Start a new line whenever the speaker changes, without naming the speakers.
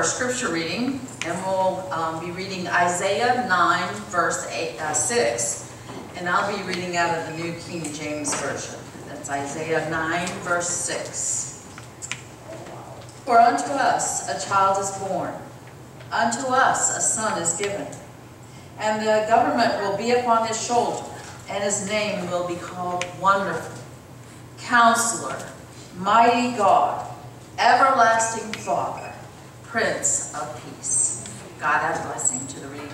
our scripture reading, and we'll um, be reading Isaiah 9, verse eight, uh, 6, and I'll be reading out of the New King James Version. That's Isaiah 9, verse 6. For unto us a child is born, unto us a son is given, and the government will be upon his shoulder, and his name will be called Wonderful, Counselor, Mighty God, Everlasting Father, Prince of Peace. God add blessing to the reading